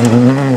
Bye.